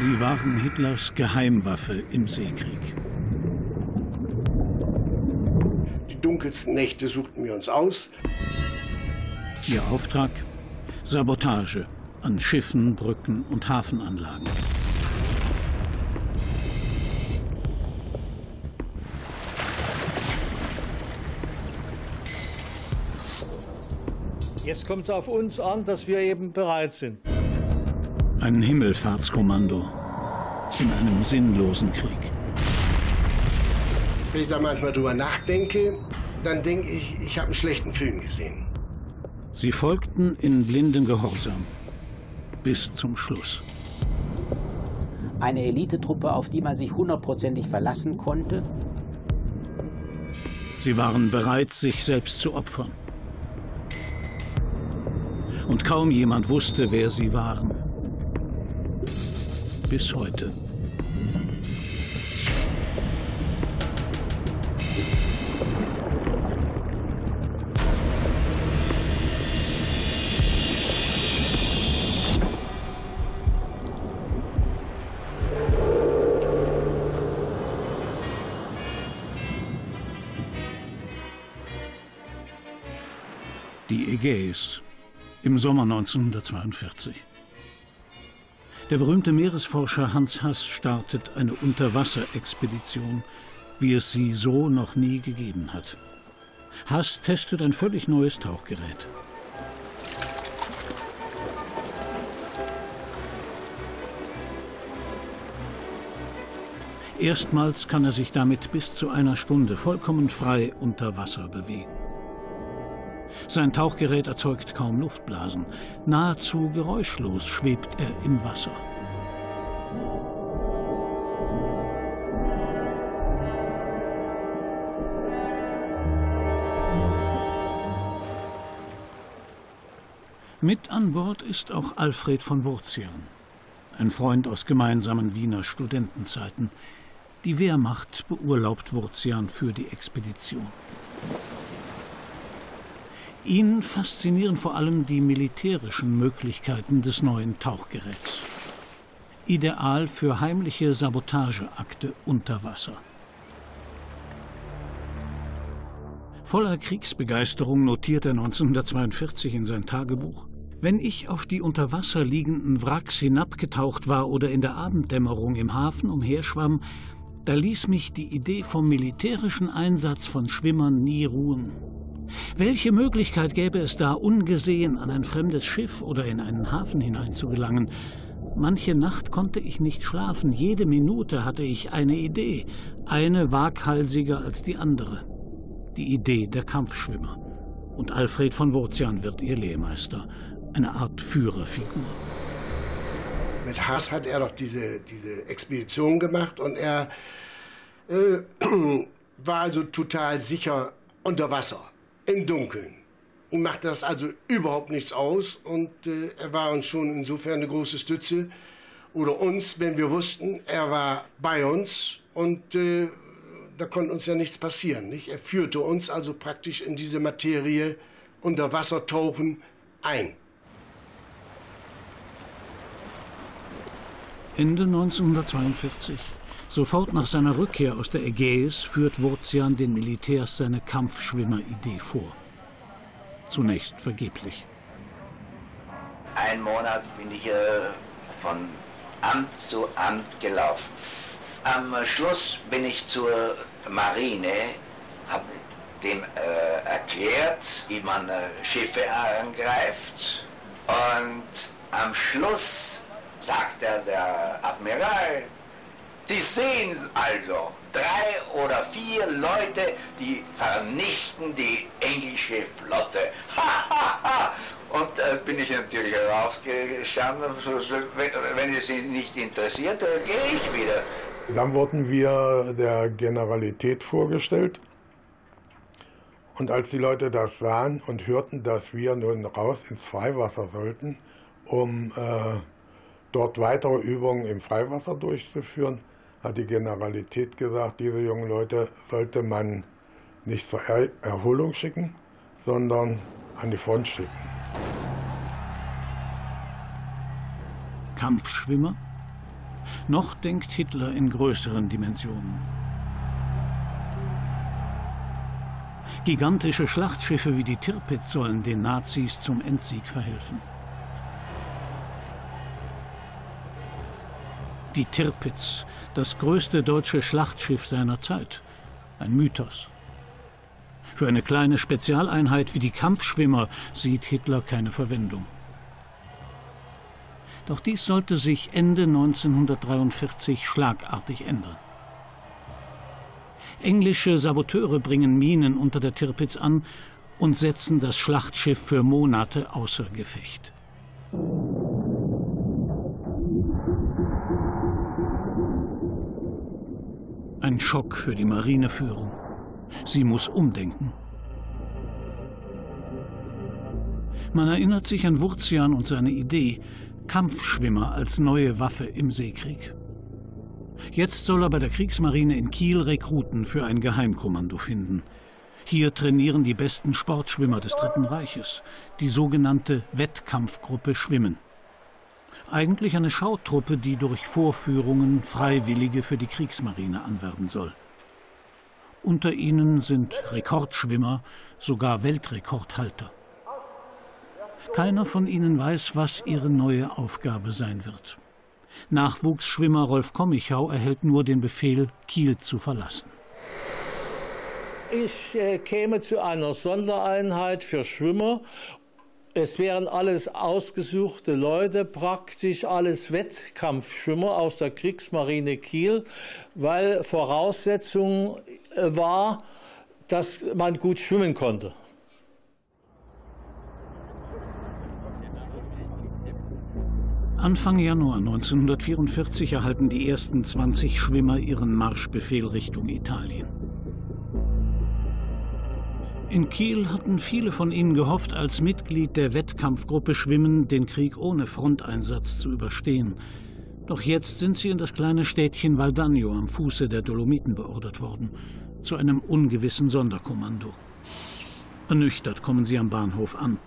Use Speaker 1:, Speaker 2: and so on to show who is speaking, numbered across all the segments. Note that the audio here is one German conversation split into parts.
Speaker 1: Sie waren Hitlers Geheimwaffe im Seekrieg.
Speaker 2: Die dunkelsten Nächte suchten wir uns aus.
Speaker 1: Ihr Auftrag? Sabotage an Schiffen, Brücken und Hafenanlagen.
Speaker 3: Jetzt kommt es auf uns an, dass wir eben bereit sind.
Speaker 1: Ein Himmelfahrtskommando in einem sinnlosen Krieg.
Speaker 2: Wenn ich da manchmal drüber nachdenke, dann denke ich, ich habe einen schlechten Film gesehen.
Speaker 1: Sie folgten in blindem Gehorsam bis zum Schluss.
Speaker 4: Eine Elitetruppe, auf die man sich hundertprozentig verlassen konnte.
Speaker 1: Sie waren bereit, sich selbst zu opfern. Und kaum jemand wusste, wer sie waren. Bis heute. Die Ägäis im Sommer 1942. Der berühmte Meeresforscher Hans Hass startet eine Unterwasserexpedition, wie es sie so noch nie gegeben hat. Hass testet ein völlig neues Tauchgerät. Erstmals kann er sich damit bis zu einer Stunde vollkommen frei unter Wasser bewegen. Sein Tauchgerät erzeugt kaum Luftblasen. Nahezu geräuschlos schwebt er im Wasser. Mit an Bord ist auch Alfred von Wurzian, ein Freund aus gemeinsamen Wiener Studentenzeiten. Die Wehrmacht beurlaubt Wurzian für die Expedition. Ihn faszinieren vor allem die militärischen Möglichkeiten des neuen Tauchgeräts. Ideal für heimliche Sabotageakte unter Wasser. Voller Kriegsbegeisterung notiert er 1942 in sein Tagebuch. Wenn ich auf die unter Wasser liegenden Wracks hinabgetaucht war oder in der Abenddämmerung im Hafen umherschwamm, da ließ mich die Idee vom militärischen Einsatz von Schwimmern nie ruhen. Welche Möglichkeit gäbe es da, ungesehen an ein fremdes Schiff oder in einen Hafen hineinzugelangen? Manche Nacht konnte ich nicht schlafen, jede Minute hatte ich eine Idee, eine waghalsiger als die andere. Die Idee der Kampfschwimmer. Und Alfred von Wurzian wird ihr Lehrmeister, eine Art Führerfigur.
Speaker 2: Mit Haas hat er doch diese, diese Expedition gemacht und er äh, war also total sicher unter Wasser im Dunkeln. Ihm machte das also überhaupt nichts aus und äh, er war uns schon insofern eine große Stütze oder uns, wenn wir wussten, er war bei uns und äh, da konnte uns ja nichts passieren. Nicht? Er führte uns also praktisch in diese Materie unter Wassertauchen ein.
Speaker 1: Ende 1942. Sofort nach seiner Rückkehr aus der Ägäis führt Wurzian den Militärs seine Kampfschwimmer-Idee vor. Zunächst vergeblich.
Speaker 5: Ein Monat bin ich äh, von Amt zu Amt gelaufen. Am Schluss bin ich zur Marine, habe dem äh, erklärt, wie man äh, Schiffe angreift. Und am Schluss sagt er der Admiral, Sie sehen also, drei oder vier Leute, die vernichten die englische Flotte. Und äh, bin ich natürlich rausgestanden, wenn es Sie nicht interessiert, äh, gehe ich wieder.
Speaker 6: Dann wurden wir der Generalität vorgestellt. Und als die Leute das sahen und hörten, dass wir nun raus ins Freiwasser sollten, um äh, dort weitere Übungen im Freiwasser durchzuführen, hat die Generalität gesagt, diese jungen Leute sollte man nicht zur er Erholung schicken, sondern an die Front schicken.
Speaker 1: Kampfschwimmer? Noch denkt Hitler in größeren Dimensionen. Gigantische Schlachtschiffe wie die Tirpitz sollen den Nazis zum Endsieg verhelfen. Die Tirpitz, das größte deutsche Schlachtschiff seiner Zeit. Ein Mythos. Für eine kleine Spezialeinheit wie die Kampfschwimmer sieht Hitler keine Verwendung. Doch dies sollte sich Ende 1943 schlagartig ändern. Englische Saboteure bringen Minen unter der Tirpitz an und setzen das Schlachtschiff für Monate außer Gefecht. Ein Schock für die Marineführung. Sie muss umdenken. Man erinnert sich an Wurzian und seine Idee, Kampfschwimmer als neue Waffe im Seekrieg. Jetzt soll er bei der Kriegsmarine in Kiel Rekruten für ein Geheimkommando finden. Hier trainieren die besten Sportschwimmer des Dritten Reiches, die sogenannte Wettkampfgruppe Schwimmen. Eigentlich eine Schautruppe, die durch Vorführungen Freiwillige für die Kriegsmarine anwerben soll. Unter ihnen sind Rekordschwimmer, sogar Weltrekordhalter. Keiner von ihnen weiß, was ihre neue Aufgabe sein wird. Nachwuchsschwimmer Rolf Kommichau erhält nur den Befehl, Kiel zu verlassen.
Speaker 3: Ich äh, käme zu einer Sondereinheit für Schwimmer. Es wären alles ausgesuchte Leute, praktisch alles Wettkampfschwimmer aus der Kriegsmarine Kiel, weil Voraussetzung äh, war, dass man gut schwimmen konnte.
Speaker 1: Anfang Januar 1944 erhalten die ersten 20 Schwimmer ihren Marschbefehl Richtung Italien. In Kiel hatten viele von ihnen gehofft, als Mitglied der Wettkampfgruppe Schwimmen den Krieg ohne Fronteinsatz zu überstehen. Doch jetzt sind sie in das kleine Städtchen Valdagno am Fuße der Dolomiten beordert worden, zu einem ungewissen Sonderkommando. Ernüchtert kommen sie am Bahnhof an.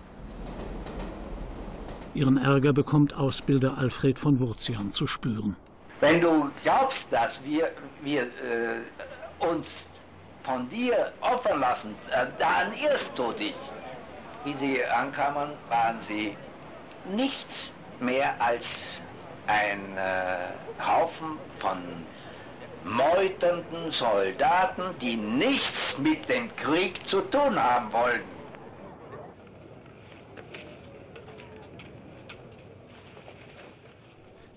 Speaker 1: Ihren Ärger bekommt Ausbilder Alfred von Wurzian zu spüren.
Speaker 5: Wenn du glaubst, dass wir, wir äh, uns von dir opfern lassen, äh, dann irrst du dich. Wie sie ankamen, waren sie nichts mehr als ein äh, Haufen von meuternden Soldaten, die nichts mit dem Krieg zu tun haben wollten.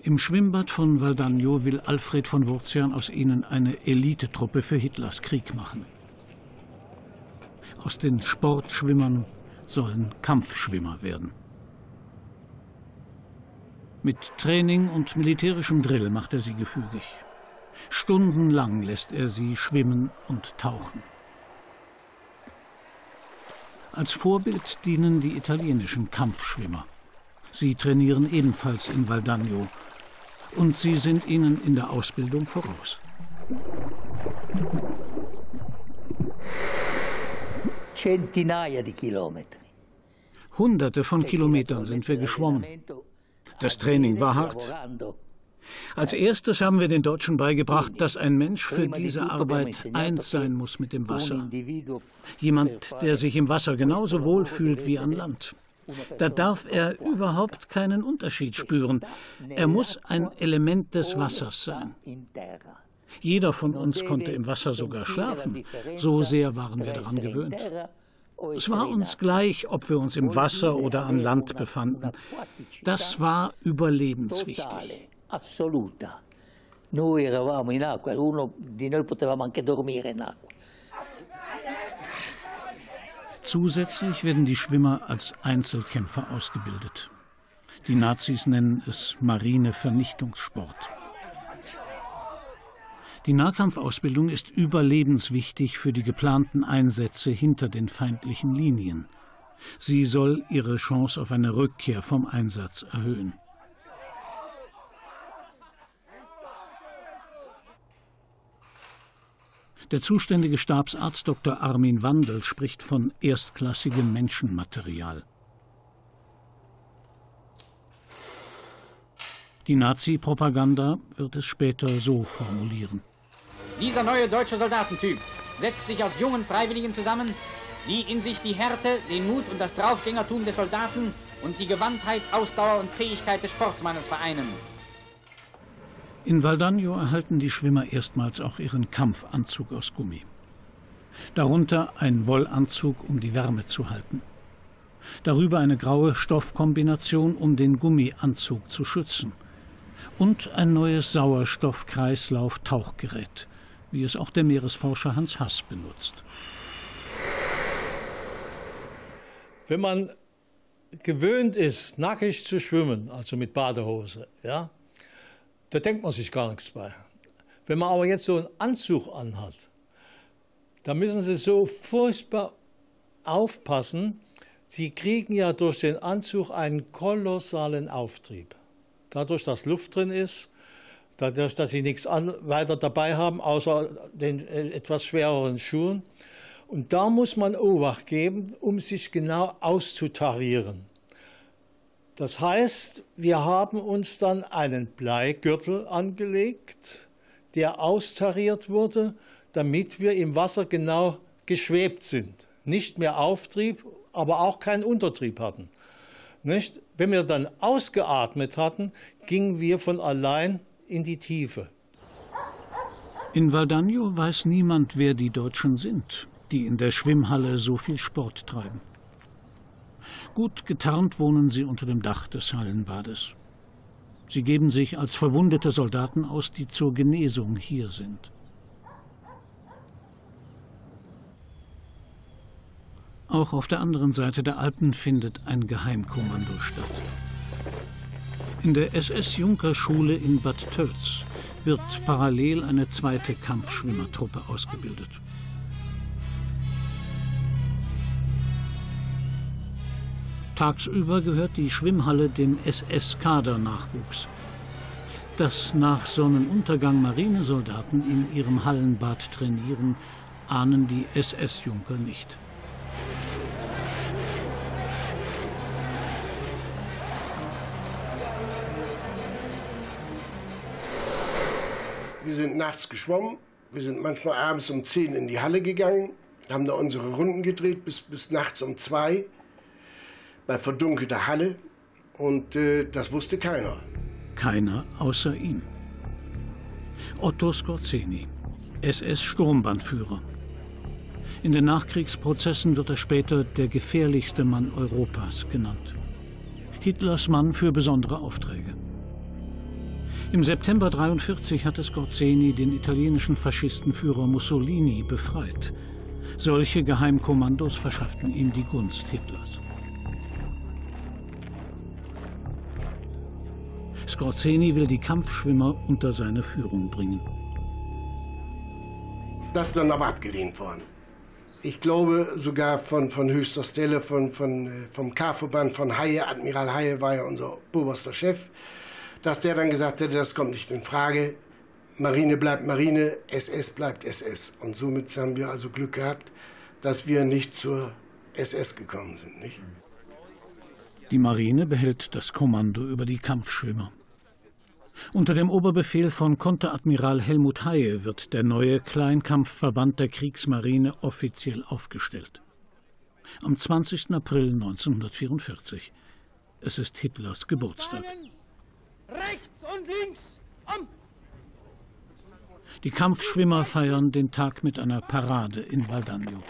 Speaker 1: Im Schwimmbad von Valdagno will Alfred von Wurzian aus ihnen eine Elitetruppe für Hitlers Krieg machen. Aus den Sportschwimmern sollen Kampfschwimmer werden. Mit Training und militärischem Drill macht er sie gefügig. Stundenlang lässt er sie schwimmen und tauchen. Als Vorbild dienen die italienischen Kampfschwimmer. Sie trainieren ebenfalls in Valdagno und sie sind ihnen in der Ausbildung voraus. Hunderte von Kilometern sind wir geschwommen. Das Training war hart. Als erstes haben wir den Deutschen beigebracht, dass ein Mensch für diese Arbeit eins sein muss mit dem Wasser. Jemand, der sich im Wasser genauso wohl fühlt wie an Land. Da darf er überhaupt keinen Unterschied spüren. Er muss ein Element des Wassers sein. Jeder von uns konnte im Wasser sogar schlafen. So sehr waren wir daran gewöhnt. Es war uns gleich, ob wir uns im Wasser oder an Land befanden. Das war überlebenswichtig. Noi eravamo in acqua, uno di noi potevamo anche dormire in acqua. Zusätzlich werden die Schwimmer als Einzelkämpfer ausgebildet. Die Nazis nennen es Marinevernichtungssport. Die Nahkampfausbildung ist überlebenswichtig für die geplanten Einsätze hinter den feindlichen Linien. Sie soll ihre Chance auf eine Rückkehr vom Einsatz erhöhen. Der zuständige Stabsarzt Dr. Armin Wandel spricht von erstklassigem Menschenmaterial. Die Nazi-Propaganda wird es später so formulieren.
Speaker 7: Dieser neue deutsche Soldatentyp setzt sich aus jungen Freiwilligen zusammen, die in sich die Härte, den Mut und das Draufgängertum des Soldaten und die Gewandtheit, Ausdauer und Zähigkeit des Sportsmannes vereinen.
Speaker 1: In Valdagno erhalten die Schwimmer erstmals auch ihren Kampfanzug aus Gummi. Darunter ein Wollanzug, um die Wärme zu halten. Darüber eine graue Stoffkombination, um den Gummianzug zu schützen. Und ein neues Sauerstoffkreislauf-Tauchgerät, wie es auch der Meeresforscher Hans Hass benutzt.
Speaker 3: Wenn man gewöhnt ist, nackig zu schwimmen, also mit Badehose, ja, da denkt man sich gar nichts bei. Wenn man aber jetzt so einen Anzug anhat, da müssen Sie so furchtbar aufpassen. Sie kriegen ja durch den Anzug einen kolossalen Auftrieb. Dadurch, dass Luft drin ist, dadurch, dass Sie nichts weiter dabei haben, außer den äh, etwas schwereren Schuhen. Und da muss man Obacht geben, um sich genau auszutarieren. Das heißt, wir haben uns dann einen Bleigürtel angelegt, der austariert wurde, damit wir im Wasser genau geschwebt sind. Nicht mehr Auftrieb, aber auch keinen Untertrieb hatten. Nicht? Wenn wir dann ausgeatmet hatten, gingen wir von allein in die Tiefe.
Speaker 1: In Valdagno weiß niemand, wer die Deutschen sind, die in der Schwimmhalle so viel Sport treiben. Gut getarnt wohnen sie unter dem Dach des Hallenbades. Sie geben sich als verwundete Soldaten aus, die zur Genesung hier sind. Auch auf der anderen Seite der Alpen findet ein Geheimkommando statt. In der SS-Junkerschule in Bad Tölz wird parallel eine zweite Kampfschwimmertruppe ausgebildet. Tagsüber gehört die Schwimmhalle dem SS-Kader-Nachwuchs. Dass nach Sonnenuntergang Marinesoldaten in ihrem Hallenbad trainieren, ahnen die SS-Junker nicht.
Speaker 2: Wir sind nachts geschwommen. Wir sind manchmal abends um 10 in die Halle gegangen, haben da unsere Runden gedreht bis, bis nachts um 2 bei verdunkelter Halle und äh, das wusste keiner.
Speaker 1: Keiner außer ihm. Otto Skorzeny, SS-Sturmbandführer. In den Nachkriegsprozessen wird er später der gefährlichste Mann Europas genannt. Hitlers Mann für besondere Aufträge. Im September 1943 hatte Skorzeny den italienischen Faschistenführer Mussolini befreit. Solche Geheimkommandos verschafften ihm die Gunst Hitlers. Skorzeny will die Kampfschwimmer unter seine Führung bringen.
Speaker 2: Das ist dann aber abgelehnt worden. Ich glaube sogar von, von höchster Stelle, von, von, äh, vom K-Verband von Haie, Admiral Haie war ja unser oberster Chef, dass der dann gesagt hätte, das kommt nicht in Frage. Marine bleibt Marine, SS bleibt SS. Und somit haben wir also Glück gehabt, dass wir nicht zur SS gekommen sind. Nicht?
Speaker 1: Die Marine behält das Kommando über die Kampfschwimmer. Unter dem Oberbefehl von Konteradmiral Helmut Haie wird der neue Kleinkampfverband der Kriegsmarine offiziell aufgestellt. Am 20. April 1944. Es ist Hitlers Geburtstag. Rechts und links, um! Die Kampfschwimmer feiern den Tag mit einer Parade in Valdagno.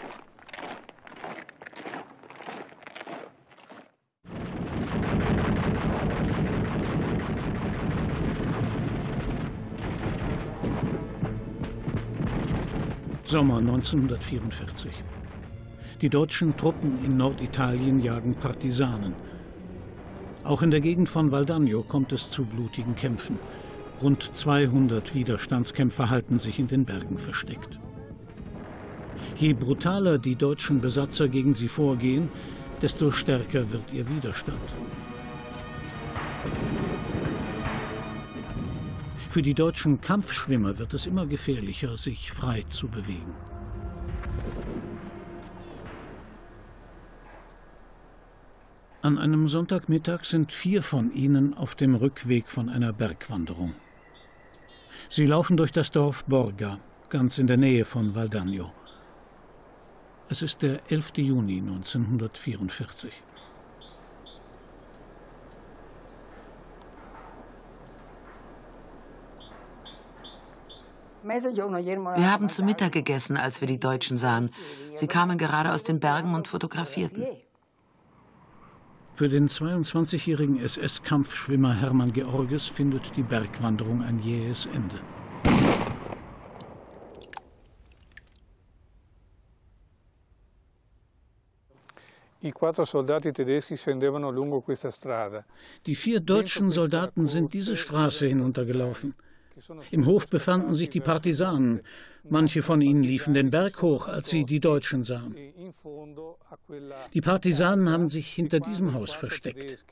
Speaker 1: Sommer 1944. Die deutschen Truppen in Norditalien jagen Partisanen. Auch in der Gegend von Valdagno kommt es zu blutigen Kämpfen. Rund 200 Widerstandskämpfer halten sich in den Bergen versteckt. Je brutaler die deutschen Besatzer gegen sie vorgehen, desto stärker wird ihr Widerstand. Für die deutschen Kampfschwimmer wird es immer gefährlicher, sich frei zu bewegen. An einem Sonntagmittag sind vier von ihnen auf dem Rückweg von einer Bergwanderung. Sie laufen durch das Dorf Borga, ganz in der Nähe von Valdagno. Es ist der 11. Juni 1944.
Speaker 8: Wir haben zu Mittag gegessen, als wir die Deutschen sahen. Sie kamen gerade aus den Bergen und fotografierten.
Speaker 1: Für den 22-jährigen SS-Kampfschwimmer Hermann Georges findet die Bergwanderung ein jähes Ende. Die vier deutschen Soldaten sind diese Straße hinuntergelaufen. Im Hof befanden sich die Partisanen. Manche von ihnen liefen den Berg hoch, als sie die Deutschen sahen. Die Partisanen haben sich hinter diesem Haus versteckt.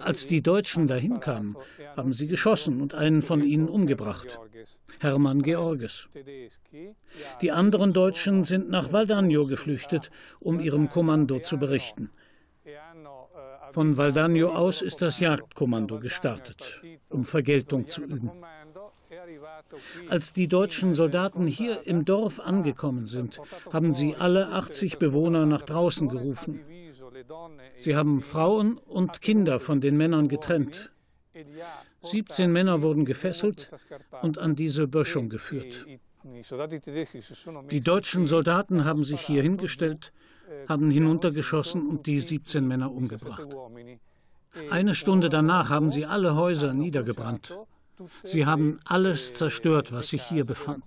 Speaker 1: Als die Deutschen dahin kamen, haben sie geschossen und einen von ihnen umgebracht, Hermann Georges. Die anderen Deutschen sind nach Valdagno geflüchtet, um ihrem Kommando zu berichten. Von Valdagno aus ist das Jagdkommando gestartet, um Vergeltung zu üben. Als die deutschen Soldaten hier im Dorf angekommen sind, haben sie alle 80 Bewohner nach draußen gerufen. Sie haben Frauen und Kinder von den Männern getrennt. 17 Männer wurden gefesselt und an diese Böschung geführt. Die deutschen Soldaten haben sich hier hingestellt, haben hinuntergeschossen und die 17 Männer umgebracht. Eine Stunde danach haben sie alle Häuser niedergebrannt. Sie haben alles zerstört, was sich hier befand.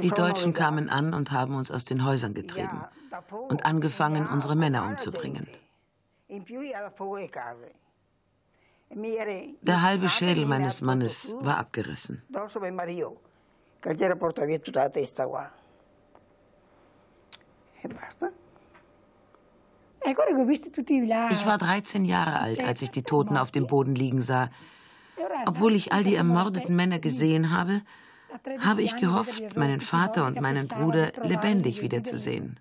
Speaker 8: Die Deutschen kamen an und haben uns aus den Häusern getrieben und angefangen, unsere Männer umzubringen. Der halbe Schädel meines Mannes war abgerissen. Ich war 13 Jahre alt, als ich die Toten auf dem Boden liegen sah. Obwohl ich all die ermordeten Männer gesehen habe, habe ich gehofft, meinen Vater und meinen Bruder lebendig wiederzusehen.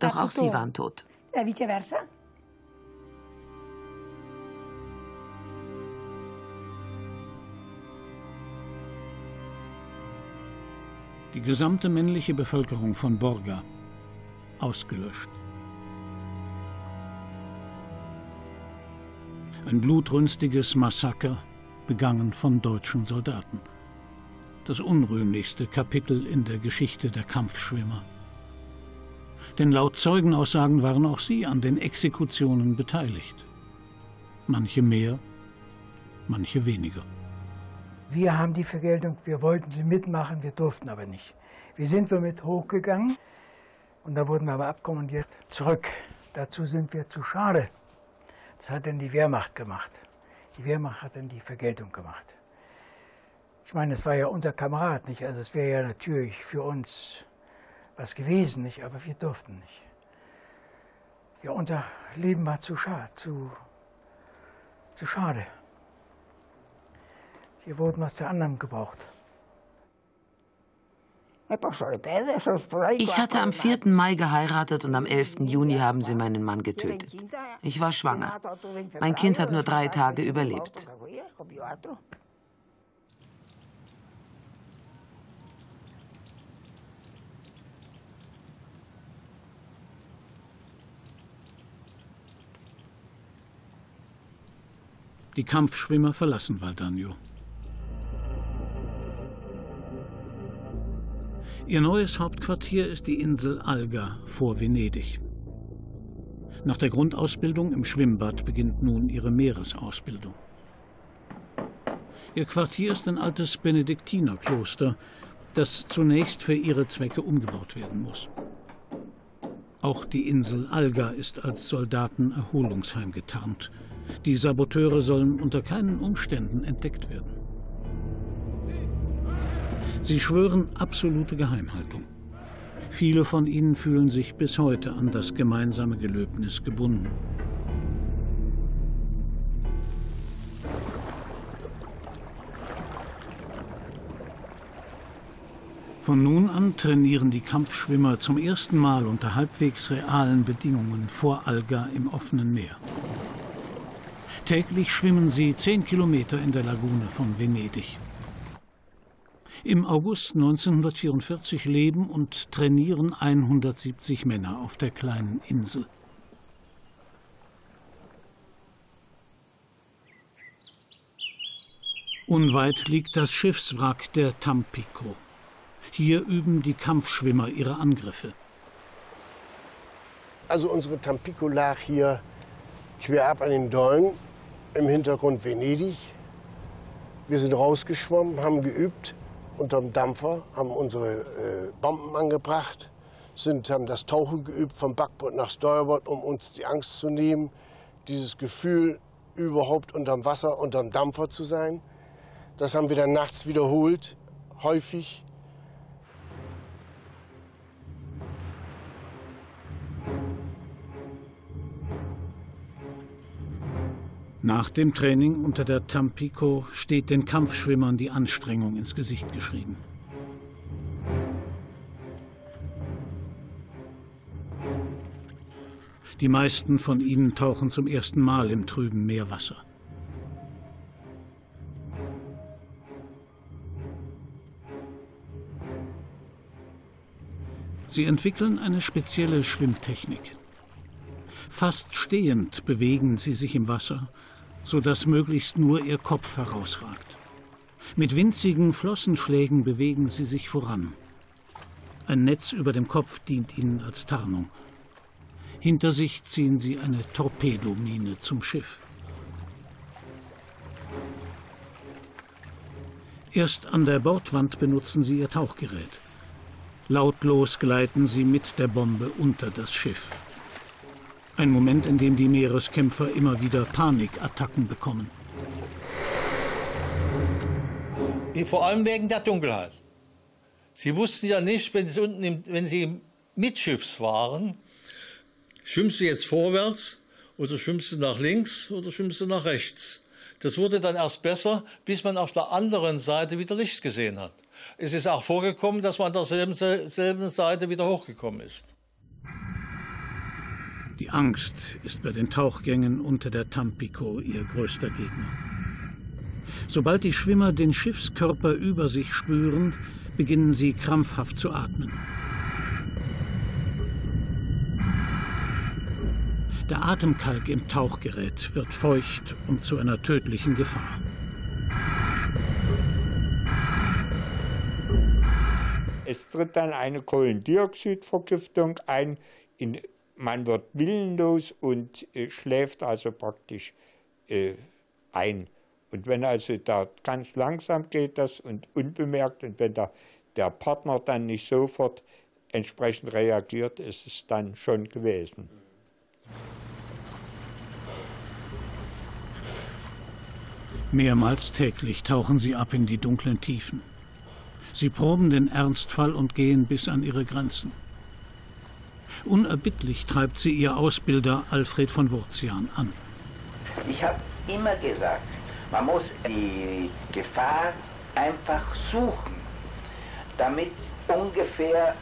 Speaker 8: Doch auch sie waren tot.
Speaker 1: Die gesamte männliche Bevölkerung von Borga ausgelöscht. Ein blutrünstiges Massaker, begangen von deutschen Soldaten. Das unrühmlichste Kapitel in der Geschichte der Kampfschwimmer. Denn laut Zeugenaussagen waren auch sie an den Exekutionen beteiligt. Manche mehr, manche weniger.
Speaker 9: Wir haben die Vergeltung, wir wollten sie mitmachen, wir durften aber nicht. Wir sind wir mit hochgegangen und da wurden wir aber abkommandiert zurück. Dazu sind wir zu schade. Das hat dann die Wehrmacht gemacht. Die Wehrmacht hat dann die Vergeltung gemacht. Ich meine, es war ja unser Kamerad, nicht? Also es wäre ja natürlich für uns was gewesen, nicht? Aber wir durften nicht. Ja, unser Leben war zu schade, zu, zu schade. Wir wurden was der anderen gebraucht.
Speaker 8: Ich hatte am 4. Mai geheiratet und am 11. Juni haben sie meinen Mann getötet. Ich war schwanger. Mein Kind hat nur drei Tage überlebt.
Speaker 1: Die Kampfschwimmer verlassen Valdagno. Ihr neues Hauptquartier ist die Insel Alga vor Venedig. Nach der Grundausbildung im Schwimmbad beginnt nun ihre Meeresausbildung. Ihr Quartier ist ein altes Benediktinerkloster, das zunächst für ihre Zwecke umgebaut werden muss. Auch die Insel Alga ist als Soldatenerholungsheim getarnt. Die Saboteure sollen unter keinen Umständen entdeckt werden. Sie schwören absolute Geheimhaltung. Viele von ihnen fühlen sich bis heute an das gemeinsame Gelöbnis gebunden. Von nun an trainieren die Kampfschwimmer zum ersten Mal unter halbwegs realen Bedingungen vor Alga im offenen Meer. Täglich schwimmen sie zehn Kilometer in der Lagune von Venedig. Im August 1944 leben und trainieren 170 Männer auf der kleinen Insel. Unweit liegt das Schiffswrack der Tampico. Hier üben die Kampfschwimmer ihre Angriffe.
Speaker 2: Also unsere Tampico lag hier quer ab an den Dollen, im Hintergrund Venedig. Wir sind rausgeschwommen, haben geübt unterm Dampfer, haben unsere äh, Bomben angebracht, sind, haben das Tauchen geübt vom Backbord nach Steuerbord, um uns die Angst zu nehmen, dieses Gefühl, überhaupt unterm Wasser, unterm Dampfer zu sein. Das haben wir dann nachts wiederholt, häufig.
Speaker 1: Nach dem Training unter der Tampico steht den Kampfschwimmern die Anstrengung ins Gesicht geschrieben. Die meisten von ihnen tauchen zum ersten Mal im trüben Meerwasser. Sie entwickeln eine spezielle Schwimmtechnik. Fast stehend bewegen sie sich im Wasser, sodass möglichst nur ihr Kopf herausragt. Mit winzigen Flossenschlägen bewegen sie sich voran. Ein Netz über dem Kopf dient ihnen als Tarnung. Hinter sich ziehen sie eine Torpedomine zum Schiff. Erst an der Bordwand benutzen sie ihr Tauchgerät. Lautlos gleiten sie mit der Bombe unter das Schiff. Ein Moment, in dem die Meereskämpfer immer wieder Panikattacken bekommen.
Speaker 3: Vor allem wegen der Dunkelheit. Sie wussten ja nicht, wenn sie, unten im, wenn sie mitschiffs waren, schwimmst du jetzt vorwärts oder schwimmst du nach links oder schwimmst du nach rechts. Das wurde dann erst besser, bis man auf der anderen Seite wieder Licht gesehen hat. Es ist auch vorgekommen, dass man an derselben selben Seite wieder hochgekommen ist.
Speaker 1: Die Angst ist bei den Tauchgängen unter der Tampico ihr größter Gegner. Sobald die Schwimmer den Schiffskörper über sich spüren, beginnen sie krampfhaft zu atmen. Der Atemkalk im Tauchgerät wird feucht und zu einer tödlichen Gefahr.
Speaker 10: Es tritt dann eine Kohlendioxidvergiftung ein. In, man wird willenlos und äh, schläft also praktisch äh, ein. Und wenn also da ganz langsam geht das und unbemerkt und wenn der, der Partner dann nicht sofort entsprechend reagiert, ist es dann schon gewesen.
Speaker 1: Mehrmals täglich tauchen sie ab in die dunklen Tiefen. Sie proben den Ernstfall und gehen bis an ihre Grenzen. Unerbittlich treibt sie ihr Ausbilder Alfred von Wurzian an.
Speaker 5: Ich habe immer gesagt, man muss die Gefahr einfach suchen, damit ungefähr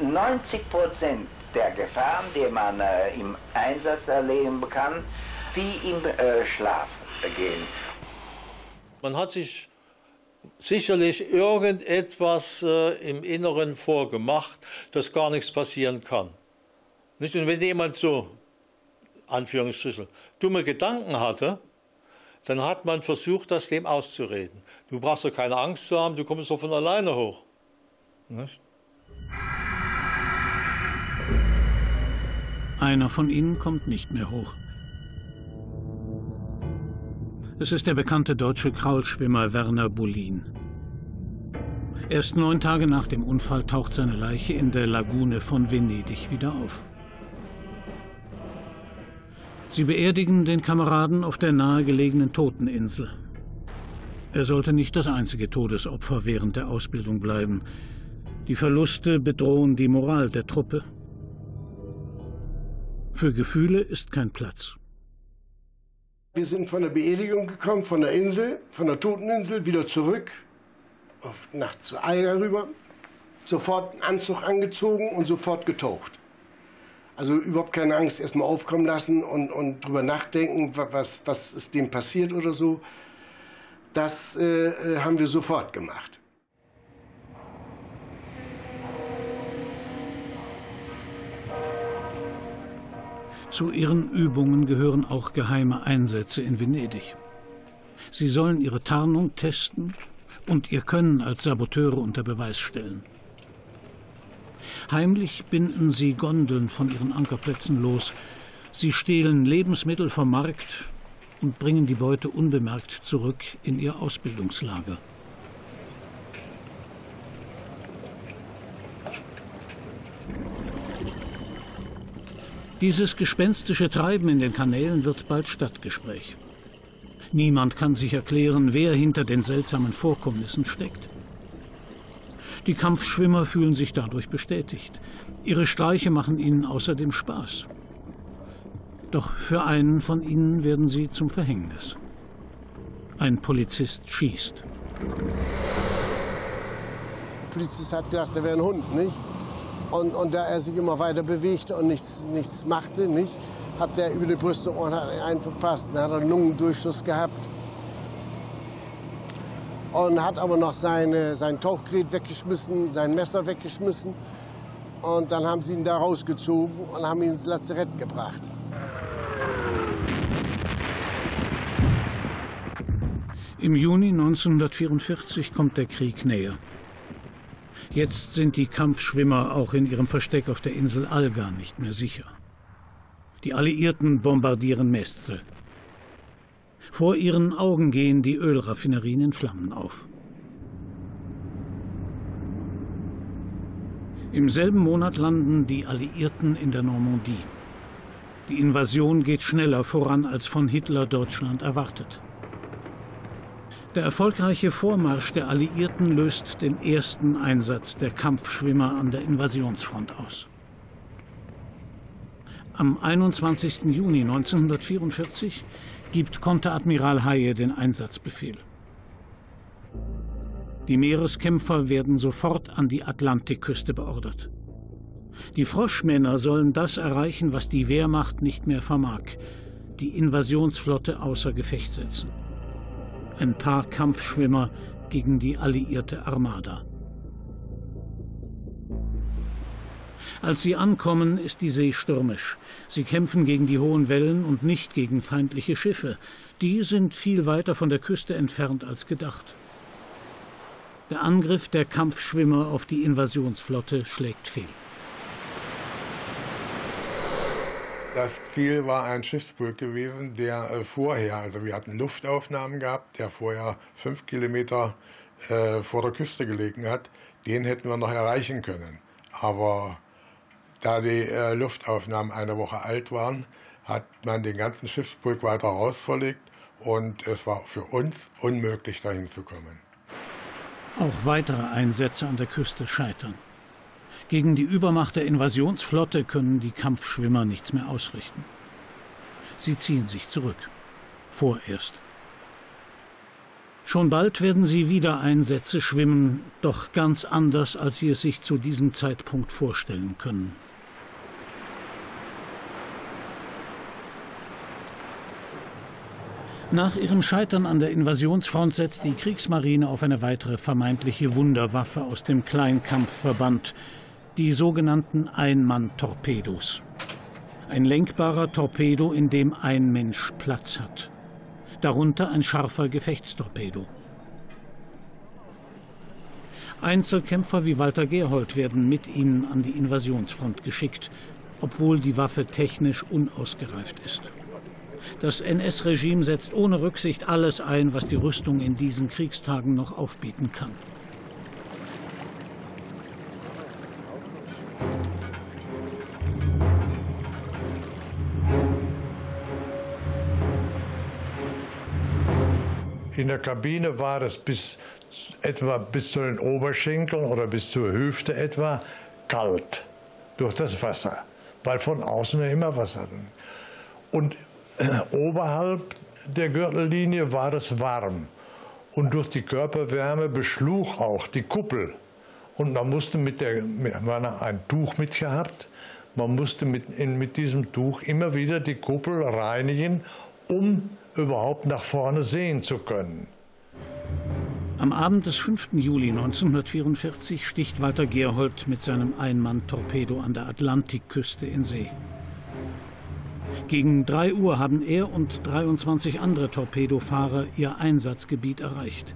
Speaker 5: 90 Prozent der Gefahren, die man äh, im Einsatz erleben kann, wie im äh, Schlaf gehen.
Speaker 3: Man hat sich sicherlich irgendetwas äh, im Inneren vorgemacht, dass gar nichts passieren kann. Nicht? Und wenn jemand so, Anführungsstrichen, dumme Gedanken hatte, dann hat man versucht, das dem auszureden. Du brauchst doch keine Angst zu haben, du kommst doch von alleine hoch. Nicht?
Speaker 1: Einer von ihnen kommt nicht mehr hoch. Es ist der bekannte deutsche Kraulschwimmer Werner Bullin. Erst neun Tage nach dem Unfall taucht seine Leiche in der Lagune von Venedig wieder auf. Sie beerdigen den Kameraden auf der nahegelegenen Toteninsel. Er sollte nicht das einzige Todesopfer während der Ausbildung bleiben. Die Verluste bedrohen die Moral der Truppe. Für Gefühle ist kein Platz.
Speaker 2: Wir sind von der Beerdigung gekommen, von der Insel, von der Toteninsel, wieder zurück, auf Nacht zu Alga rüber. sofort einen Anzug angezogen und sofort getaucht. Also überhaupt keine Angst, erstmal aufkommen lassen und, und drüber nachdenken, was, was ist dem passiert oder so. Das äh, äh haben wir sofort gemacht.
Speaker 1: Zu ihren Übungen gehören auch geheime Einsätze in Venedig. Sie sollen ihre Tarnung testen und ihr Können als Saboteure unter Beweis stellen. Heimlich binden sie Gondeln von ihren Ankerplätzen los. Sie stehlen Lebensmittel vom Markt und bringen die Beute unbemerkt zurück in ihr Ausbildungslager. Dieses gespenstische Treiben in den Kanälen wird bald Stadtgespräch. Niemand kann sich erklären, wer hinter den seltsamen Vorkommnissen steckt. Die Kampfschwimmer fühlen sich dadurch bestätigt. Ihre Streiche machen ihnen außerdem Spaß. Doch für einen von ihnen werden sie zum Verhängnis. Ein Polizist schießt.
Speaker 2: Der Polizist hat gedacht, er wäre ein Hund, nicht? Und, und da er sich immer weiter bewegte und nichts, nichts machte, nicht, hat er über die Brüste und hat einen verpasst. Dann hat er einen Lungendurchschuss gehabt und hat aber noch seine, sein Tauchgerät weggeschmissen, sein Messer weggeschmissen. Und dann haben sie ihn da rausgezogen und haben ihn ins Lazarett gebracht.
Speaker 1: Im Juni 1944 kommt der Krieg näher. Jetzt sind die Kampfschwimmer auch in ihrem Versteck auf der Insel Alga nicht mehr sicher. Die Alliierten bombardieren Mestre. Vor ihren Augen gehen die Ölraffinerien in Flammen auf. Im selben Monat landen die Alliierten in der Normandie. Die Invasion geht schneller voran als von Hitler Deutschland erwartet. Der erfolgreiche Vormarsch der Alliierten löst den ersten Einsatz der Kampfschwimmer an der Invasionsfront aus. Am 21. Juni 1944 gibt Konteradmiral Haye den Einsatzbefehl. Die Meereskämpfer werden sofort an die Atlantikküste beordert. Die Froschmänner sollen das erreichen, was die Wehrmacht nicht mehr vermag, die Invasionsflotte außer Gefecht setzen. Ein paar Kampfschwimmer gegen die alliierte Armada. Als sie ankommen, ist die See stürmisch. Sie kämpfen gegen die hohen Wellen und nicht gegen feindliche Schiffe. Die sind viel weiter von der Küste entfernt als gedacht. Der Angriff der Kampfschwimmer auf die Invasionsflotte schlägt fehl.
Speaker 6: Das Ziel war ein Schiffsbrück gewesen, der äh, vorher, also wir hatten Luftaufnahmen gehabt, der vorher fünf Kilometer äh, vor der Küste gelegen hat. Den hätten wir noch erreichen können. Aber da die äh, Luftaufnahmen eine Woche alt waren, hat man den ganzen Schiffsbrück weiter rausverlegt und es war für uns unmöglich, dahin zu kommen.
Speaker 1: Auch weitere Einsätze an der Küste scheitern. Gegen die Übermacht der Invasionsflotte können die Kampfschwimmer nichts mehr ausrichten. Sie ziehen sich zurück. Vorerst. Schon bald werden sie wieder Einsätze schwimmen, doch ganz anders, als sie es sich zu diesem Zeitpunkt vorstellen können. Nach ihrem Scheitern an der Invasionsfront setzt die Kriegsmarine auf eine weitere vermeintliche Wunderwaffe aus dem Kleinkampfverband, die sogenannten Einmann-Torpedos. Ein lenkbarer Torpedo, in dem ein Mensch Platz hat. Darunter ein scharfer Gefechtstorpedo. Einzelkämpfer wie Walter Gerhold werden mit ihnen an die Invasionsfront geschickt, obwohl die Waffe technisch unausgereift ist. Das NS-Regime setzt ohne Rücksicht alles ein, was die Rüstung in diesen Kriegstagen noch aufbieten kann.
Speaker 11: In der Kabine war es bis etwa bis zu den Oberschenkeln oder bis zur Hüfte etwa kalt durch das Wasser, weil von außen immer Wasser. Und Oberhalb der Gürtellinie war es warm und durch die Körperwärme beschlug auch die Kuppel und man musste mit der, man hat ein Tuch mitgehabt, man musste mit, in, mit diesem Tuch immer wieder die Kuppel reinigen, um überhaupt nach vorne sehen zu können.
Speaker 1: Am Abend des 5. Juli 1944 sticht Walter Gerhold mit seinem Einmann-Torpedo an der Atlantikküste in See. Gegen 3 Uhr haben er und 23 andere Torpedofahrer ihr Einsatzgebiet erreicht.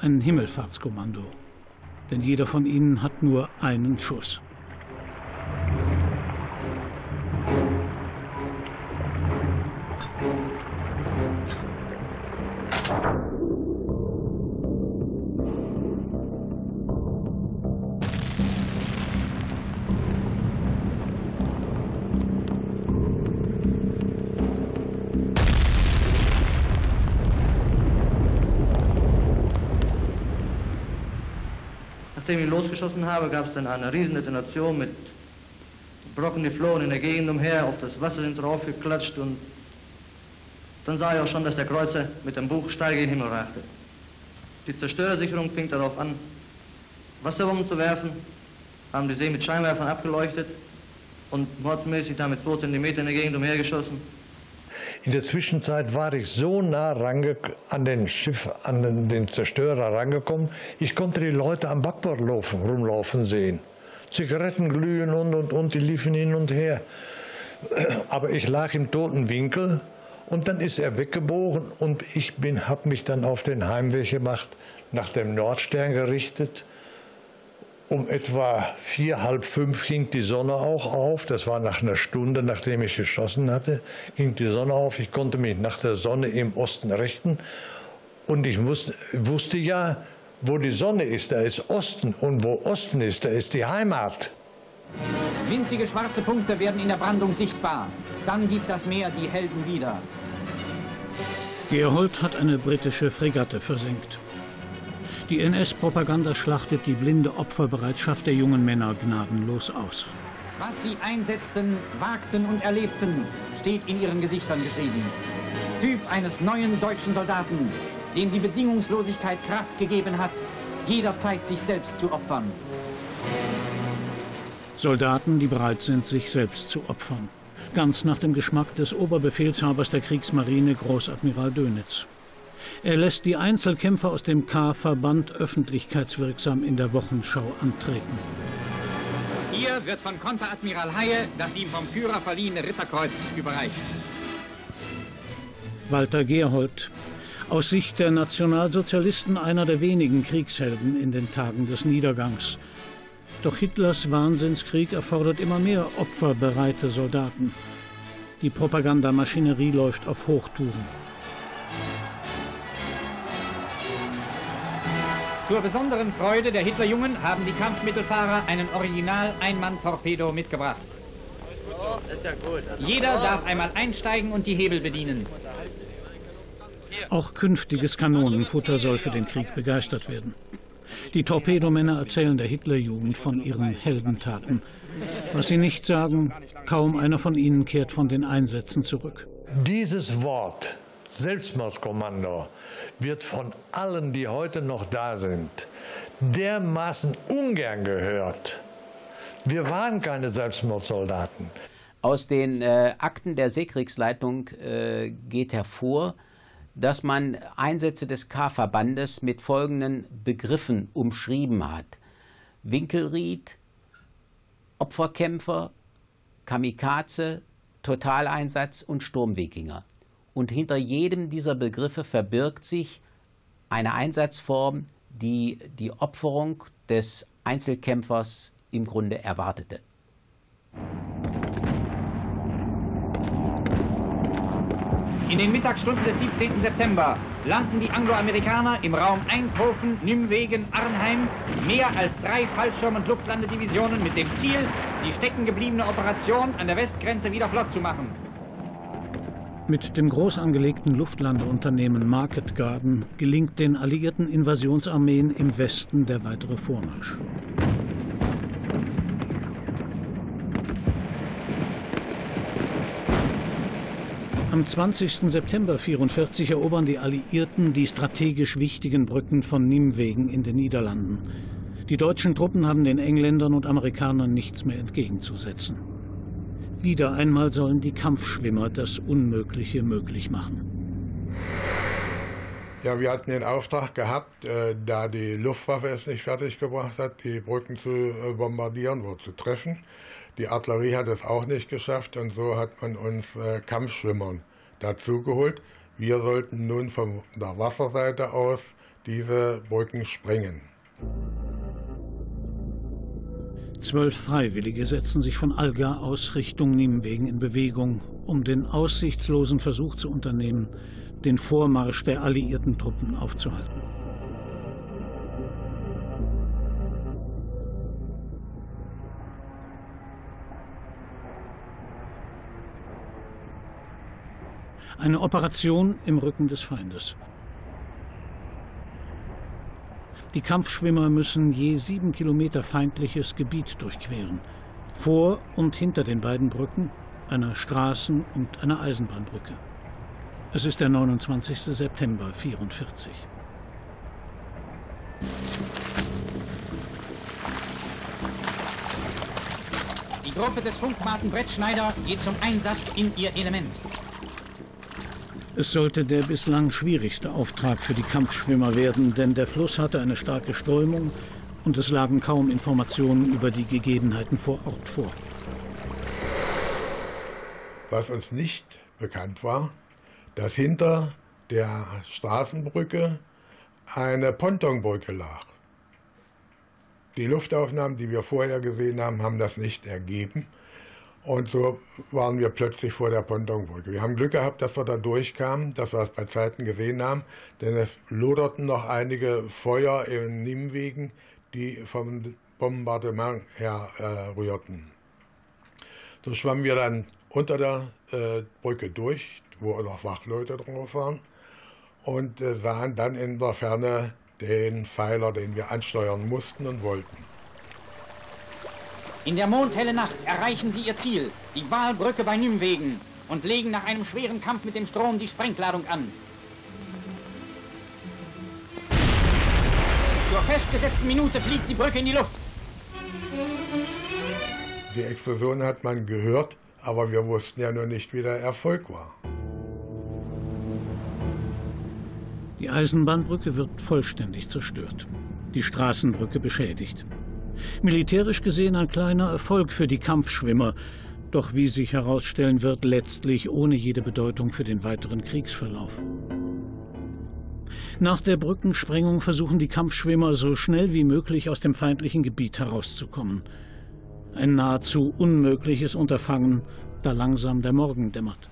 Speaker 1: Ein Himmelfahrtskommando. Denn jeder von ihnen hat nur einen Schuss.
Speaker 12: Nachdem ich losgeschossen habe, gab es dann eine riesen Detonation mit Brocken geflohen in der Gegend umher, auf das Wasser sind drauf geklatscht und dann sah ich auch schon, dass der Kreuzer mit dem Buch steil gen Himmel ragte. Die Zerstörersicherung fing darauf an, Wasserbomben zu werfen, haben die See mit Scheinwerfern abgeleuchtet und mordsmäßig damit 2 cm in der Gegend umhergeschossen.
Speaker 11: In der Zwischenzeit war ich so nah an den Schiff, an den, den Zerstörer rangekommen, ich konnte die Leute am Backbord laufen, rumlaufen sehen. Zigaretten glühen und und und, die liefen hin und her. Aber ich lag im toten Winkel und dann ist er weggebogen und ich habe mich dann auf den Heimweg gemacht, nach dem Nordstern gerichtet. Um etwa vier, halb fünf ging die Sonne auch auf. Das war nach einer Stunde, nachdem ich geschossen hatte, ging die Sonne auf. Ich konnte mich nach der Sonne im Osten richten. Und ich wusste, wusste ja, wo die Sonne ist, da ist Osten. Und wo Osten ist, da ist die Heimat.
Speaker 7: Winzige schwarze Punkte werden in der Brandung sichtbar. Dann gibt das Meer die Helden wieder.
Speaker 1: Gerhold hat eine britische Fregatte versenkt. Die NS-Propaganda schlachtet die blinde Opferbereitschaft der jungen Männer gnadenlos aus.
Speaker 7: Was sie einsetzten, wagten und erlebten, steht in ihren Gesichtern geschrieben. Typ eines neuen deutschen Soldaten, dem die Bedingungslosigkeit Kraft gegeben hat, jederzeit sich selbst zu opfern.
Speaker 1: Soldaten, die bereit sind, sich selbst zu opfern ganz nach dem Geschmack des Oberbefehlshabers der Kriegsmarine Großadmiral Dönitz. Er lässt die Einzelkämpfer aus dem K-Verband öffentlichkeitswirksam in der Wochenschau antreten.
Speaker 7: Hier wird von Konteradmiral Haie das ihm vom Führer verliehene Ritterkreuz überreicht.
Speaker 1: Walter Gerhold, aus Sicht der Nationalsozialisten einer der wenigen Kriegshelden in den Tagen des Niedergangs. Doch Hitlers Wahnsinnskrieg erfordert immer mehr opferbereite Soldaten. Die Propagandamaschinerie läuft auf Hochtouren.
Speaker 7: Zur besonderen Freude der Hitlerjungen haben die Kampfmittelfahrer einen Original-Einmann-Torpedo mitgebracht. Jeder darf einmal einsteigen und die Hebel bedienen.
Speaker 1: Auch künftiges Kanonenfutter soll für den Krieg begeistert werden. Die Torpedomänner erzählen der Hitlerjugend von ihren Heldentaten. Was sie nicht sagen, kaum einer von ihnen kehrt von den Einsätzen zurück.
Speaker 11: Dieses Wort Selbstmordkommando wird von allen, die heute noch da sind, dermaßen ungern gehört. Wir waren keine Selbstmordsoldaten.
Speaker 4: Aus den äh, Akten der Seekriegsleitung äh, geht hervor, dass man Einsätze des K-Verbandes mit folgenden Begriffen umschrieben hat. Winkelried, Opferkämpfer, Kamikaze, Totaleinsatz und Sturmwikinger. Und hinter jedem dieser Begriffe verbirgt sich eine Einsatzform, die die Opferung des Einzelkämpfers im Grunde erwartete.
Speaker 7: In den Mittagsstunden des 17. September landen die Angloamerikaner im Raum Eindhoven, Nymwegen, Arnheim mehr als drei Fallschirm- und Luftlandedivisionen mit dem Ziel, die steckengebliebene Operation an der Westgrenze wieder flott zu machen.
Speaker 1: Mit dem groß angelegten Luftlandeunternehmen Market Garden gelingt den alliierten Invasionsarmeen im Westen der weitere Vormarsch. Am 20. September 1944 erobern die Alliierten die strategisch wichtigen Brücken von Nimwegen in den Niederlanden. Die deutschen Truppen haben den Engländern und Amerikanern nichts mehr entgegenzusetzen. Wieder einmal sollen die Kampfschwimmer das Unmögliche möglich machen.
Speaker 6: Ja, wir hatten den Auftrag gehabt, äh, da die Luftwaffe es nicht fertiggebracht hat, die Brücken zu äh, bombardieren oder zu treffen. Die Artillerie hat es auch nicht geschafft und so hat man uns äh, Kampfschwimmern dazugeholt. Wir sollten nun von der Wasserseite aus diese Brücken sprengen.
Speaker 1: Zwölf Freiwillige setzen sich von Alga aus Richtung Nimwegen in Bewegung, um den aussichtslosen Versuch zu unternehmen, den Vormarsch der alliierten Truppen aufzuhalten. Eine Operation im Rücken des Feindes. Die Kampfschwimmer müssen je sieben Kilometer feindliches Gebiet durchqueren. Vor und hinter den beiden Brücken, einer Straßen- und einer Eisenbahnbrücke. Es ist der 29. September 1944.
Speaker 7: Die Gruppe des Funkmarten Brett Schneider geht zum Einsatz in ihr Element.
Speaker 1: Es sollte der bislang schwierigste Auftrag für die Kampfschwimmer werden, denn der Fluss hatte eine starke Strömung und es lagen kaum Informationen über die Gegebenheiten vor Ort vor.
Speaker 6: Was uns nicht bekannt war, dass hinter der Straßenbrücke eine Pontonbrücke lag. Die Luftaufnahmen, die wir vorher gesehen haben, haben das nicht ergeben. Und so waren wir plötzlich vor der Pontonbrücke. Wir haben Glück gehabt, dass wir da durchkamen, dass wir es bei Zeiten gesehen haben, denn es loderten noch einige Feuer in Nimwegen, die vom Bombardement her äh, rührten. So schwammen wir dann unter der äh, Brücke durch, wo noch Wachleute drauf waren, und äh, sahen dann in der Ferne den Pfeiler, den wir ansteuern mussten und wollten.
Speaker 7: In der mondhelle Nacht erreichen sie ihr Ziel, die Walbrücke bei Nymwegen, und legen nach einem schweren Kampf mit dem Strom die Sprengladung an. Zur festgesetzten Minute fliegt die Brücke in die Luft.
Speaker 6: Die Explosion hat man gehört, aber wir wussten ja nur nicht, wie der Erfolg war.
Speaker 1: Die Eisenbahnbrücke wird vollständig zerstört. Die Straßenbrücke beschädigt. Militärisch gesehen ein kleiner Erfolg für die Kampfschwimmer, doch wie sich herausstellen wird, letztlich ohne jede Bedeutung für den weiteren Kriegsverlauf. Nach der Brückensprengung versuchen die Kampfschwimmer so schnell wie möglich aus dem feindlichen Gebiet herauszukommen. Ein nahezu unmögliches Unterfangen, da langsam der Morgen dämmert.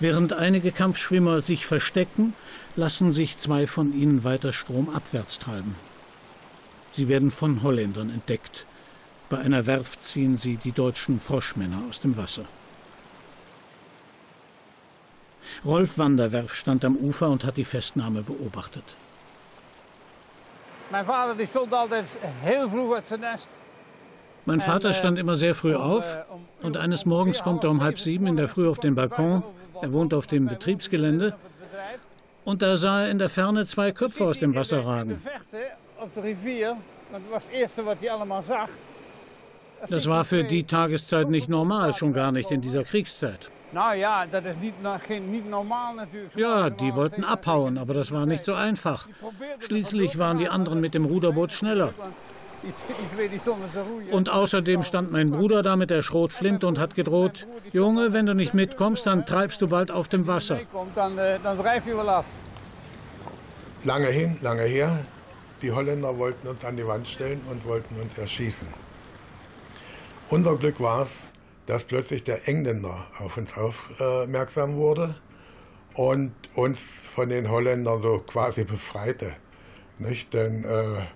Speaker 1: Während einige Kampfschwimmer sich verstecken, lassen sich zwei von ihnen weiter stromabwärts treiben. Sie werden von Holländern entdeckt. Bei einer Werft ziehen sie die deutschen Froschmänner aus dem Wasser. Rolf Wanderwerf stand am Ufer und hat die Festnahme beobachtet.
Speaker 13: Mein Vater die stond altijd heel vroeg uit zijn nest.
Speaker 1: Mein Vater stand immer sehr früh auf und eines Morgens kommt er um halb sieben in der Früh auf den Balkon. Er wohnt auf dem Betriebsgelände und da sah er in der Ferne zwei Köpfe aus dem Wasser ragen. Das war für die Tageszeit nicht normal, schon gar nicht in dieser Kriegszeit.
Speaker 13: ja, das ist nicht, normal natürlich.
Speaker 1: Ja, die wollten abhauen, aber das war nicht so einfach. Schließlich waren die anderen mit dem Ruderboot schneller. Und außerdem stand mein Bruder da mit der Schrotflinte und hat gedroht, Junge, wenn du nicht mitkommst, dann treibst du bald auf dem Wasser.
Speaker 6: Lange hin, lange her. Die Holländer wollten uns an die Wand stellen und wollten uns erschießen. Unser Glück war es, dass plötzlich der Engländer auf uns aufmerksam wurde und uns von den Holländern so quasi befreite. Nicht? Denn äh,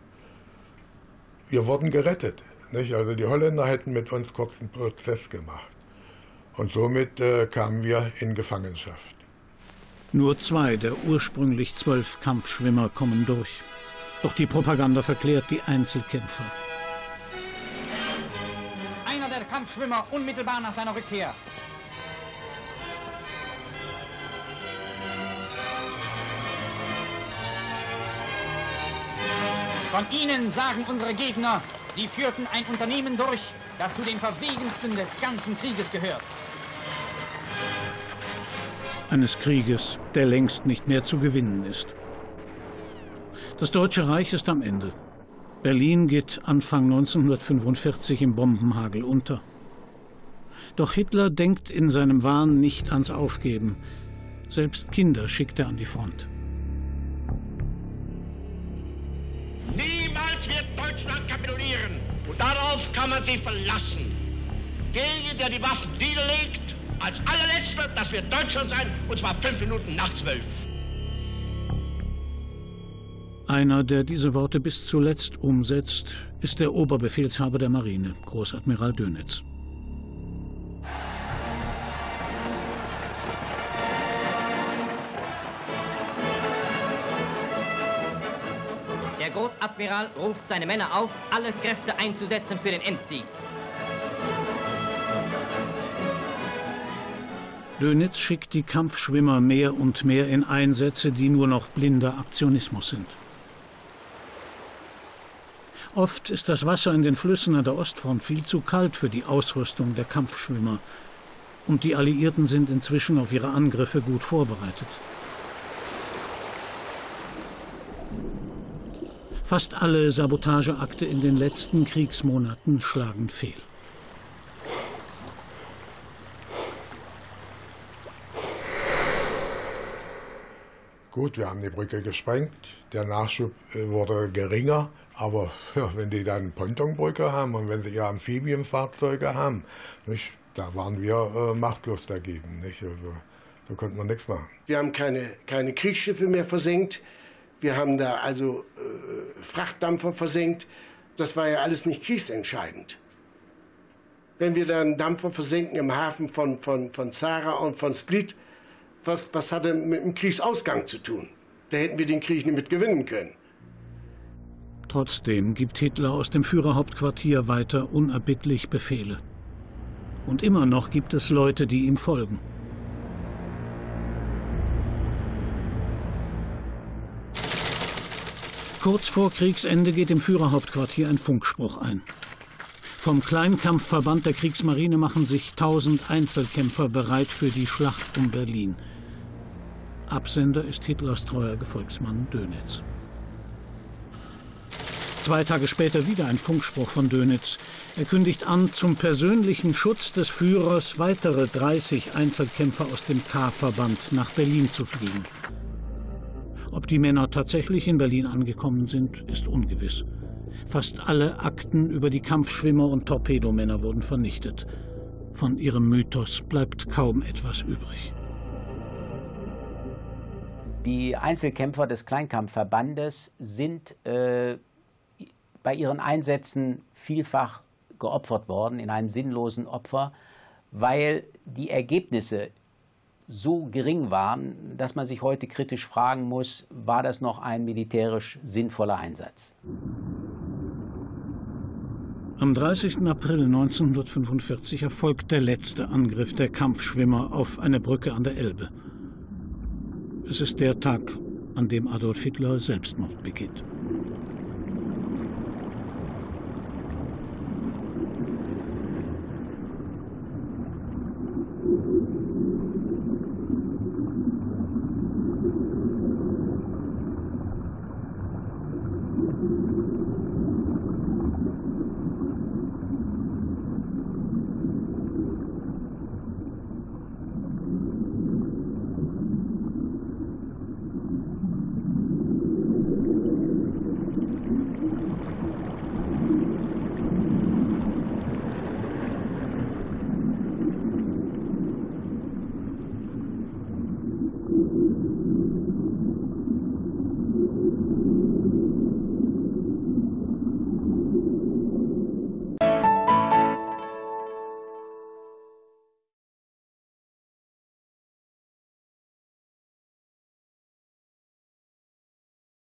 Speaker 6: wir wurden gerettet. Nicht? Also die Holländer hätten mit uns kurzen Prozess gemacht. Und somit äh, kamen wir in Gefangenschaft.
Speaker 1: Nur zwei der ursprünglich zwölf Kampfschwimmer kommen durch. Doch die Propaganda verklärt die Einzelkämpfer.
Speaker 7: Einer der Kampfschwimmer unmittelbar nach seiner Rückkehr. Von ihnen sagen unsere Gegner, sie führten ein Unternehmen durch, das zu den verwegensten des ganzen Krieges gehört.
Speaker 1: Eines Krieges, der längst nicht mehr zu gewinnen ist. Das Deutsche Reich ist am Ende. Berlin geht Anfang 1945 im Bombenhagel unter. Doch Hitler denkt in seinem Wahn nicht ans Aufgeben. Selbst Kinder schickt er an die Front.
Speaker 14: Niemals wird Deutschland kapitulieren. Und darauf kann man sich verlassen. Derjenige, der die Waffen niederlegt, als allerletzter, das wird Deutschland sein, und zwar fünf Minuten nach zwölf.
Speaker 1: Einer, der diese Worte bis zuletzt umsetzt, ist der Oberbefehlshaber der Marine, Großadmiral Dönitz.
Speaker 15: Der Großadmiral ruft seine Männer auf, alle Kräfte einzusetzen für den Endsieg.
Speaker 1: Dönitz schickt die Kampfschwimmer mehr und mehr in Einsätze, die nur noch blinder Aktionismus sind. Oft ist das Wasser in den Flüssen an der Ostfront viel zu kalt für die Ausrüstung der Kampfschwimmer. Und die Alliierten sind inzwischen auf ihre Angriffe gut vorbereitet. Fast alle Sabotageakte in den letzten Kriegsmonaten schlagen fehl.
Speaker 6: Gut, wir haben die Brücke gesprengt, der Nachschub äh, wurde geringer, aber wenn die dann Pontonbrücke haben und wenn sie ihre Amphibienfahrzeuge haben, nicht, da waren wir äh, machtlos dagegen. Nicht? Also, da konnte man nichts machen.
Speaker 2: Wir haben keine, keine Kriegsschiffe mehr versenkt. Wir haben da also äh, Frachtdampfer versenkt. Das war ja alles nicht kriegsentscheidend. Wenn wir dann Dampfer versenken im Hafen von, von, von Zara und von Split, was, was hat er mit dem Kriegsausgang zu tun? Da hätten wir den Krieg nicht mit gewinnen können.
Speaker 1: Trotzdem gibt Hitler aus dem Führerhauptquartier weiter unerbittlich Befehle. Und immer noch gibt es Leute, die ihm folgen. Kurz vor Kriegsende geht im Führerhauptquartier ein Funkspruch ein. Vom Kleinkampfverband der Kriegsmarine machen sich tausend Einzelkämpfer bereit für die Schlacht um Berlin. Absender ist Hitlers treuer Gefolgsmann Dönitz. Zwei Tage später wieder ein Funkspruch von Dönitz. Er kündigt an, zum persönlichen Schutz des Führers weitere 30 Einzelkämpfer aus dem K-Verband nach Berlin zu fliegen. Ob die Männer tatsächlich in Berlin angekommen sind, ist ungewiss. Fast alle Akten über die Kampfschwimmer und Torpedomänner wurden vernichtet. Von ihrem Mythos bleibt kaum etwas übrig.
Speaker 4: Die Einzelkämpfer des Kleinkampfverbandes sind äh, bei ihren Einsätzen vielfach geopfert worden, in einem sinnlosen Opfer, weil die Ergebnisse so gering waren, dass man sich heute kritisch fragen muss, war das noch ein militärisch sinnvoller Einsatz?
Speaker 1: Am 30. April 1945 erfolgt der letzte Angriff der Kampfschwimmer auf eine Brücke an der Elbe. Es ist der Tag, an dem Adolf Hitler Selbstmord begeht.